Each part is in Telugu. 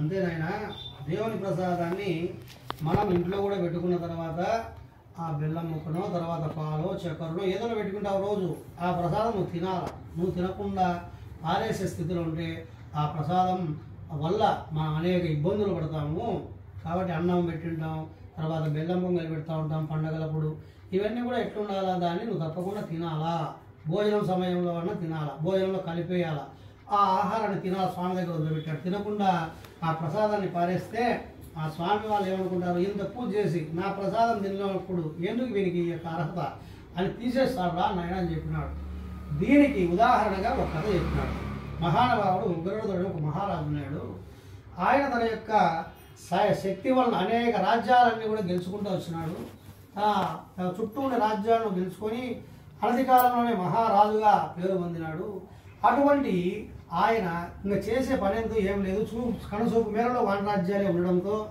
అంతేనాయన దేవుని ప్రసాదాన్ని మనం ఇంట్లో కూడా పెట్టుకున్న తర్వాత ఆ బెల్లం ముక్కను తర్వాత పాలు చక్కెరనో ఏదైనా పెట్టుకుంటావు రోజు. ఆ ప్రసాదం నువ్వు తినాల? నువ్వు తినకుండా పారేసే స్థితిలో ఉంటే ఆ ప్రసాదం వల్ల మనం అనేక ఇబ్బందులు పడతాము. కాబట్టి అన్నం పెట్టింటాం తర్వాత బెల్లం పొంగలి పెడతా ఉంటాం పండగలప్పుడు. ఇవన్నీ కూడా ఎట్లుండాలా దాన్ని? నువ్వు తప్పకుండా తినాలా. భోజనం సమయంలో అన్నా తినాలా. భోజనంలో కలిపేయాలా. ఆ ఆహారాన్ని తినాలి స్వామి దగ్గర వదిలిపెట్టాడు. తినకుండా ఆ ప్రసాదాన్ని పారేస్తే ఆ స్వామి వాళ్ళు ఏమనుకుంటారు? ఇంత పూజ చేసి నా ప్రసాదం తినప్పుడు ఎందుకు వీనికి ఈ యొక్క అర్హత? అని తీసేస్తాడు నాయన అని చెప్పినాడు. దీనికి ఉదాహరణగా ఒక కథ చెప్పినాడు. మహానుభావుడు ఉగ్రరుడు ఒక మహారాజు ఉన్నాడు. ఆయన తన యొక్క స- శక్తి వలన అనేక రాజ్యాలన్నీ కూడా గెలుచుకుంటూ వచ్చినాడు. తన చుట్టూ ఉన్న రాజ్యాలను గెలుచుకొని అనధికాలంలోనే మహారాజుగా పేరు పొందినాడు. అటువంటి ఆయన ఇంకా చేసే పని ఎంతో ఏం లేదు. చూ కనుసూపు మేరలో వాడి ఉండడంతో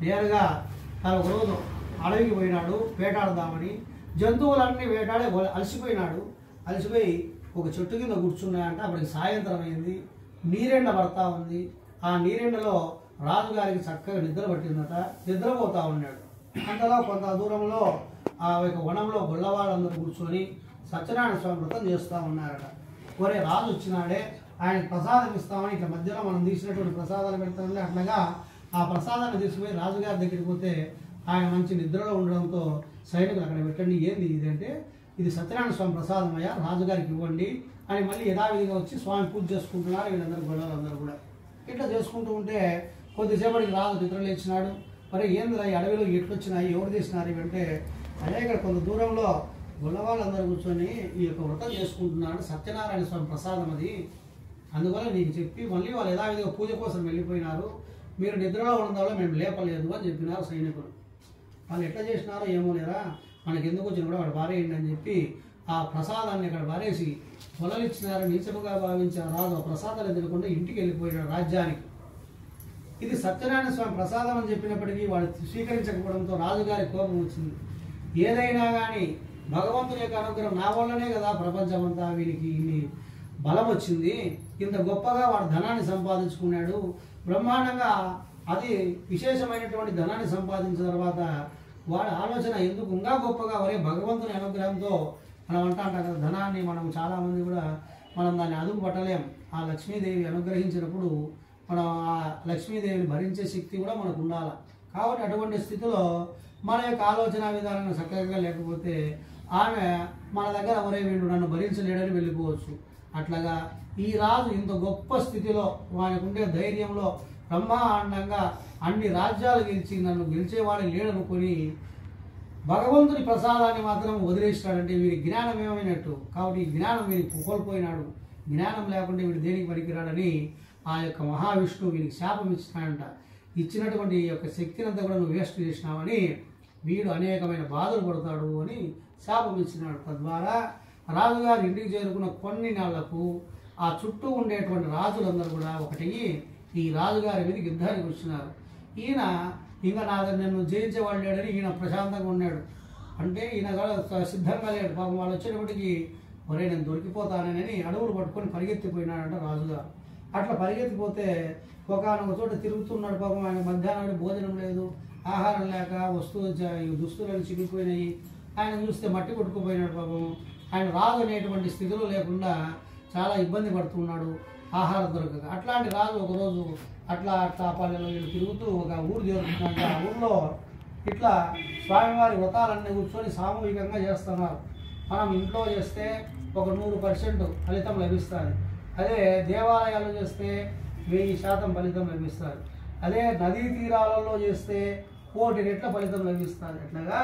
నేరుగా తన ఒక రోజు అడవికి పోయినాడు వేటాడదామని. జంతువులన్నీ వేటాడే అలసిపోయినాడు. అలసిపోయి ఒక చెట్టు కింద కూర్చున్నాయంటే. అప్పటికి సాయంత్రం అయింది. నీరెండ పడతా ఉంది. ఆ నీరెండలో రాజుగారికి చక్కగా నిద్ర పట్టిందట. నిద్రపోతా ఉన్నాడు. అంతలో కొంత దూరంలో ఆ యొక్క వనంలో గొల్లవాళ్ళందరూ కూర్చొని సత్యనారాయణ స్వామి వ్రతం చేస్తూ ఉన్నారట. ఒరే రాజు వచ్చినాడే ఆయన ప్రసాదం ఇస్తామని ఇట్లా మధ్యలో మనం తీసినటువంటి ప్రసాదాలు పెడతామని అట్లాగా ఆ ప్రసాదాన్ని తీసుకుపోయి రాజుగారి దగ్గరికి పోతే ఆయన మంచి నిద్రలో ఉండడంతో సైనికులు అక్కడ పెట్టండి ఏంది ఇదంటే అంటే ఇది సత్యనారాయణ స్వామి ప్రసాదం అయ్యా రాజుగారికి ఇవ్వండి అని మళ్ళీ యథావిధిగా వచ్చి స్వామి పూజ చేసుకుంటున్నారు వీళ్ళందరూ గొడవలందరూ కూడా. ఇట్లా చేసుకుంటూ ఉంటే కొద్దిసేపటికి రాజు నిద్ర లేచినాడు. మరి ఏందిరా ఈ అడవిలో ఎట్లొచ్చినాయి ఎవరు తీసినారు ఇవంటే? అదే ఇక్కడ కొంత దూరంలో గుళ్ళవాళ్ళందరూ కూర్చొని ఈ యొక్క వ్రతం చేసుకుంటున్నాడు సత్యనారాయణ స్వామి ప్రసాదం అది. అందువల్ల నీకు చెప్పి మళ్ళీ వాళ్ళు యథావిధిగా పూజ కోసం వెళ్ళిపోయినారు. మీరు నిద్రలో ఉండడంలో మేము లేపలేదు అని చెప్పినారు సైనికుడు వాళ్ళు ఎట్లా చేసినారో ఏమో లేరా? మనకి ఎందుకు వచ్చిన కూడా వాడు భారేయండి అని చెప్పి ఆ ప్రసాదాన్ని ఇక్కడ పారేసి పొలలిచ్చినారు నీచముగా భావించిన రాజు ఆ ప్రసాదాలు ఎదురకుండా ఇంటికి వెళ్ళిపోయాడు రాజ్యానికి. ఇది సత్యనారాయణ స్వామి ప్రసాదం అని చెప్పినప్పటికీ వాడు స్వీకరించకపోవడంతో రాజుగారి కోపం వచ్చింది. ఏదైనా కానీ భగవంతుని యొక్క అనుగ్రహం నా వల్లనే కదా ప్రపంచమంతా వీనికి ఇన్ని బలం వచ్చింది. ఇంత గొప్పగా వాడు ధనాన్ని సంపాదించుకున్నాడు. బ్రహ్మాండంగా అది విశేషమైనటువంటి ధనాన్ని సంపాదించిన తర్వాత వాడి ఆలోచన ఎందుకు ఇంకా గొప్పగా ఒరే భగవంతుని అనుగ్రహంతో మనం అంటా అంటాం కదా ధనాన్ని మనం చాలామంది కూడా మనం దాన్ని అదుపు పట్టలేం. ఆ లక్ష్మీదేవి అనుగ్రహించినప్పుడు మనం ఆ లక్ష్మీదేవిని భరించే శక్తి కూడా మనకు ఉండాలి. కాబట్టి అటువంటి స్థితిలో మన యొక్క ఆలోచన విధానం చక్కగా లేకపోతే ఆమె మన దగ్గర ఒరే వీడు నన్ను భరించలేడని వెళ్ళిపోవచ్చు. అట్లాగా ఈ రాజు ఇంత గొప్ప స్థితిలో వానికి ఉండే ధైర్యంలో బ్రహ్మాండంగా అన్ని రాజ్యాలు గెలిచి నన్ను గెలిచేవాడు లేడనుకొని భగవంతుని ప్రసాదాన్ని మాత్రం వదిలేస్తాడంటే వీరి జ్ఞానం ఏమైనట్టు? కాబట్టి ఈ జ్ఞానం వీడికి కోల్పోయినాడు. జ్ఞానం లేకుండా వీడు దేనికి పనికిరాడని ఆ యొక్క మహావిష్ణువు వీరికి శాపం ఇచ్చినాడంట. ఇచ్చినటువంటి ఈ యొక్క శక్తిని అంతా కూడా నువ్వు వేస్ట్ చేసినావని వీడు అనేకమైన బాధలు పడతాడు అని శాపం ఇచ్చినాడు. తద్వారా రాజుగారు ఇంటికి చేరుకున్న కొన్ని నెలలకు ఆ చుట్టూ ఉండేటువంటి రాజులందరూ కూడా ఒకటి ఈ రాజుగారి మీదకి యుద్ధానికి వచ్చినారు. ఈయన ఇంకా నా నన్ను జయించేవాడు లేడని ఈయన ప్రశాంతంగా ఉన్నాడు. అంటే ఈయన కూడా సిద్ధంగా లేడు. పాపం వాళ్ళు వచ్చేటప్పటికి ఒరే నేను దొరికిపోతానని అడవులు పట్టుకొని పరిగెత్తిపోయినాడంట రాజుగారు. అట్లా పరిగెత్తిపోతే ఒకనొక చోట తిరుగుతున్నాడు పాపం. ఆయన మధ్యాహ్నం భోజనం లేదు. ఆహారం లేక వస్తువు దుస్తులను ఈ చిరిగిపోయినాయి ఆయన చూస్తే మట్టి కొట్టుకుపోయినాడు పాపం. ఆయన రాజు అనేటువంటి స్థితిలో లేకుండా చాలా ఇబ్బంది పడుతున్నాడు. ఆహారం దొరకక. అట్లాంటి రాజు ఒకరోజు అట్లా అట్లా పల్లెలో వీళ్ళు తిరుగుతూ ఒక ఊరు చేరుకుంటున్నాడు ఆ ఊర్లో ఇట్లా స్వామివారి వ్రతాలన్నీ కూర్చొని సామూహికంగా చేస్తున్నారు. మనం ఇంట్లో చేస్తే ఒక నూరు పర్సెంట్ ఫలితం లభిస్తుంది. అదే దేవాలయాలు చేస్తే వెయ్యి శాతం ఫలితం లభిస్తుంది. అదే నదీ తీరాలలో చేస్తే కోటి రెట్ల ఫలితం లభిస్తుంది అట్లాగా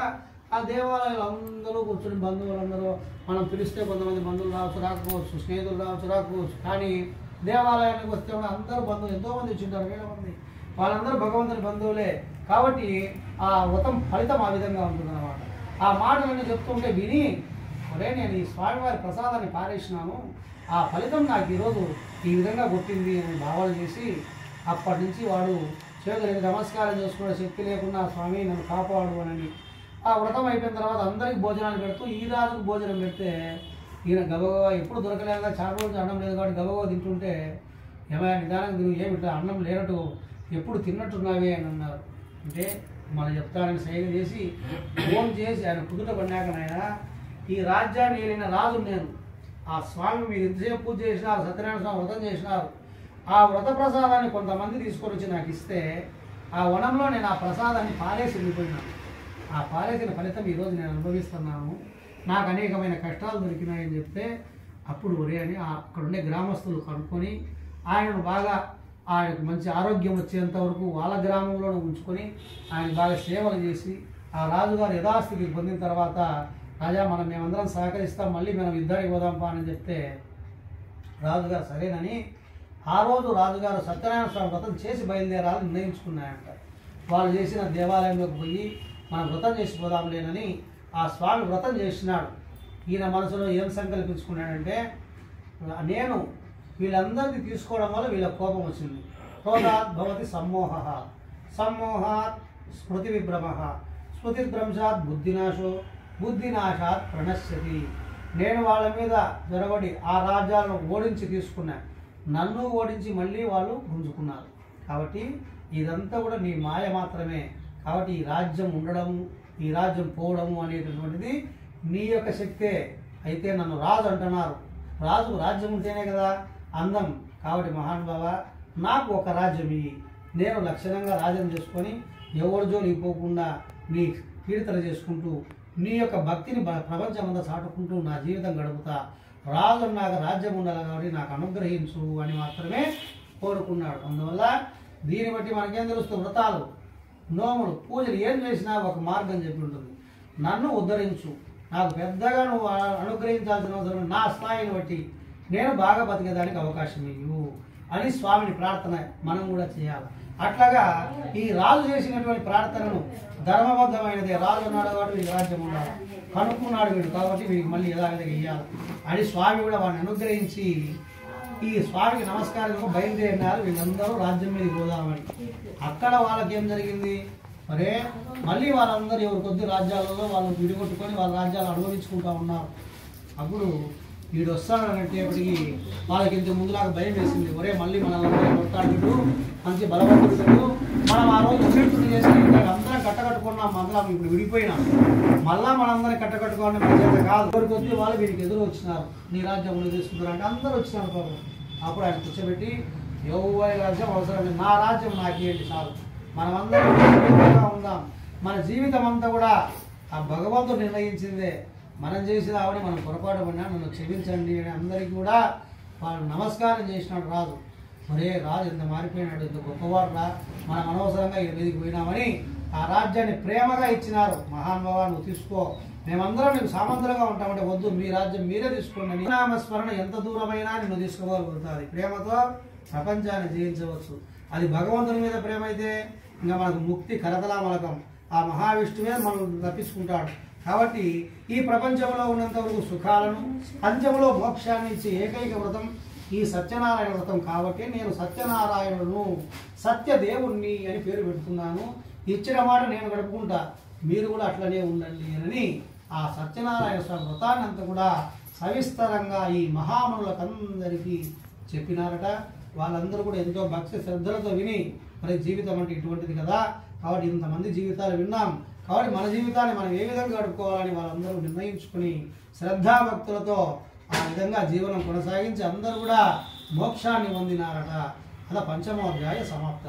ఆ దేవాలయాలు అందరూ కూర్చొని బంధువులందరూ మనం పిలిస్తే కొంతమంది బంధువులు రావచ్చు రాకపోవచ్చు స్నేహితులు రావచ్చు రాకపోవచ్చు. కానీ దేవాలయానికి వస్తే కూడా అందరూ బంధువులు ఎంతోమంది వచ్చింటారు వేల మంది. వాళ్ళందరూ భగవంతుని బంధువులే. కాబట్టి ఆ వ్రతం ఫలితం ఆ విధంగా ఉంటుందన్నమాట. ఆ మాటలన్నీ చెప్తుంటే విని ఒరే నేను ఈ స్వామివారి ప్రసాదాన్ని పారేసినాను. ఆ ఫలితం నాకు ఈరోజు ఈ విధంగా కొట్టింది అని భావన చేసి అప్పటి నుంచి వాడు చేతులకి నమస్కారం చేసుకునే శక్తి లేకుండా స్వామి నన్ను కాపాడు అని ఆ వ్రతం అయిపోయిన తర్వాత అందరికి భోజనాలు పెడుతూ ఈ రాజుకు భోజనం పెడితే ఈయన గబగబా ఎప్పుడు దొరకలేక చాలా రోజులు అన్నం లేదు కాబట్టి గబగబా తింటుంటే ఏమైనా నిదానం తిను ఏమిటా అన్నం లేనట్టు ఎప్పుడు తిన్నట్టున్నావే అని అన్నారు. అంటే మనం చెప్తానని సైగ చేసి ఫోన్ చేసి ఆయన కుదుట పడినాక నాయన ఈ రాజ్యాన్ని ఏలిన రాజు నేను. ఆ స్వామి మీరు ఎంతసేపు పూజ చేసినారు సత్యనారాయణ స్వామి వ్రతం చేసినారు. ఆ వ్రత ప్రసాదాన్ని కొంతమంది తీసుకొని వచ్చి నాకు ఇస్తే ఆ వనంలో నేను ఆ ప్రసాదాన్ని పాలేసి వెళ్ళిపోయినాను ఆ పాలేసిన ఫలితం ఈరోజు నేను అనుభవిస్తున్నాను. నాకు అనేకమైన కష్టాలు దొరికినాయని చెప్తే అప్పుడు ఒరే అని అక్కడుండే అక్కడ ఉండే గ్రామస్తులు కనుక్కొని ఆయనను బాగా ఆయనకు మంచి ఆరోగ్యం వచ్చేంత వరకు వాళ్ళ గ్రామంలోనే ఉంచుకొని ఆయన బాగా సేవలు చేసి ఆ రాజుగారు యథాస్థితికి పొందిన తర్వాత రాజా మనం మేమందరం సహకరిస్తాం మళ్ళీ మనం యుద్ధానికి పోదాం పా అని చెప్తే రాజుగారు సరేనని ఆ రోజు రాజుగారు సత్యనారాయణ స్వామి వ్రతం చేసి బయలుదేరాలని నిర్ణయించుకున్నాయంట వాళ్ళు చేసిన దేవాలయంలోకి పోయి మనం వ్రతం చేసిపోదాంలేనని ఆ స్వామి వ్రతం చేసినాడు ఈయన మనసులో ఏం సంకల్పించుకున్నాడంటే నేను వీళ్ళందరినీ తీసుకోవడం వల్ల వీళ్ళ కోపం వచ్చింది. క్రోధాత్ భవతి సమ్మోహ. సమ్మోహాత్ స్మృతి విభ్రమ. స్మృతి భ్రంశాత్ బుద్ధినాశో. బుద్ధినాశాత్ ప్రణశ్యతి. నేను వాళ్ళ మీద జొరబడి ఆ రాజ్యాలను ఓడించి తీసుకున్నాను నన్ను ఓడించి మళ్ళీ వాళ్ళు గుంజుకున్నారు. కాబట్టి ఇదంతా కూడా నీ మాయ మాత్రమే. కాబట్టి ఈ రాజ్యం ఉండడం ఈ రాజ్యం పోవడము అనేటటువంటిది నీ యొక్క శక్తే. అయితే నన్ను రాజు అంటున్నారు. రాజు రాజ్యం ఉంటేనే కదా అందం. కాబట్టి మహానుభావ నాకు ఒక రాజ్యం ఇవి నేను లక్షణంగా రాజ్యం చేసుకొని ఎవరి జోలికి పోకుండా నీ కీర్తన చేసుకుంటూ నీ యొక్క భక్తిని ప్రపంచమంతా చాటుకుంటూ నా జీవితం గడుపుతా. రాజు నాకు రాజ్యం ఉండాలి కాబట్టి నాకు అనుగ్రహించు అని మాత్రమే కోరుకున్నాడు. అందువల్ల దీన్ని బట్టి మనకేం తెలుస్తుంది? వ్రతాలు నోములు పూజలు ఏం చేసినా ఒక మార్గం చెప్పి ఉంటుంది. నన్ను ఉద్ధరించు. నాకు పెద్దగా నువ్వు అనుగ్రహించాల్సిన అవసరం నా స్థాయిని బట్టి నేను బాగా బతికేదానికి అవకాశం ఇవ్వు అని స్వామిని ప్రార్థన మనం కూడా చేయాలి. అట్లాగా ఈ రాజు చేసినటువంటి ప్రార్థనను ధర్మబద్ధమైనది. రాజు ఉన్నాడు కాబట్టి వీడికి రాజ్యం ఉన్నాడు కనుక్కున్నాడు వీడు కాబట్టి వీడికి మళ్ళీ యథావిధిగా ఇయ్యాలి అని స్వామి కూడా వాడిని అనుగ్రహించి ఈ స్వామికి నమస్కారం బయలుదేరినారు. వీళ్ళందరూ రాజ్యం మీద పోదామని అక్కడ వాళ్ళకి ఏం జరిగింది? మరే మళ్ళీ వాళ్ళందరూ ఎవరి కొద్ది రాజ్యాలలో వాళ్ళు విడిగొట్టుకొని వాళ్ళ రాజ్యాలు అనుభవించుకుంటా ఉన్నారు. అప్పుడు వీడు వస్తాడనేటప్పటికి వాళ్ళకి ఇంత ముందులాగా భయం వేసింది. ఒరే మళ్ళీ మనల్ని కొట్టాడు మంచి బలపడుతున్నాడు మనం ఆ రోజు ఉన్నట్టు చేసి అందరం కట్టకట్టుకున్నాం. అందరం ఇప్పుడు విడిపోయినాం. మళ్ళా మనందరం కట్టకట్టుకోవడం చేత కాదు. ఎవరి వచ్చి వాళ్ళు వీడికి ఎదురు వచ్చినారు. నీ రాజ్యంలో తీసుకుంటారు అంటే అందరూ వచ్చినారు పాపం. అప్పుడు ఆయన కూర్చోబెట్టి ఎవరి రాజ్యం అవసరం లేదు నా రాజ్యం నాకేంటి చాలు. మనమందరం ఉందాం. మన జీవితం అంతా కూడా ఆ భగవంతుడు నిర్ణయించిందే. మనం చేసిన ఆవిడ మనం పొరపాటు పడినా నన్ను క్షమించండి అని అందరికీ కూడా వాళ్ళు నమస్కారం చేసినాడు రాజు. మరే రాజు ఇంత మారిపోయినాడు ఇంత గొప్పవాడు రా మనం అనవసరంగా మీదికి పోయినామని ఆ రాజ్యాన్ని ప్రేమగా ఇచ్చినారు. మహానుభావ నువ్వు తీసుకో. మేమందరం నీకు సామంతులుగా ఉంటామంటే వద్దు మీ రాజ్యం మీరే తీసుకోండి నామస్మరణ ఎంత దూరమైనా నిన్ను తీసుకోగలుగుతుంది. ప్రేమతో ప్రపంచాన్ని జయించవచ్చు. అది భగవంతుని మీద ప్రేమ అయితే ఇంకా మనకు ముక్తి కరతలామలకం. ఆ మహావిష్ణువే మనం తప్పించుకుంటాడు. కాబట్టి ఈ ప్రపంచంలో ఉన్నంత వరకు సుఖాలను పంచములో మోక్షాన్ని ఇచ్చే ఏకైక వ్రతం ఈ సత్యనారాయణ వ్రతం. కాబట్టి నేను సత్యనారాయణుడును సత్యదేవుణ్ణి అని పేరు పెడుతున్నాను. ఇచ్చిన మాట నేను గడుపుకుంటా. మీరు కూడా అట్లనే ఉండండి అని ఆ సత్యనారాయణ స్వామి వ్రతాన్ని అంతా కూడా సవిస్తరంగా ఈ మహామునులకందరికీ చెప్పినారట. వాళ్ళందరూ కూడా ఎంతో భక్తి శ్రద్ధలతో విని మరి జీవితం అంటే ఇటువంటిది కదా. కాబట్టి ఇంతమంది జీవితాలు విన్నాం. కాబట్టి మన జీవితాన్ని మనం ఏ విధంగా గడుపుకోవాలని వాళ్ళందరూ నిర్ణయించుకుని శ్రద్ధాభక్తులతో ఆ విధంగా జీవనం కొనసాగించి అందరూ కూడా మోక్షాన్ని పొందినారట. అలా పంచమోధ్యాయ సమాప్త.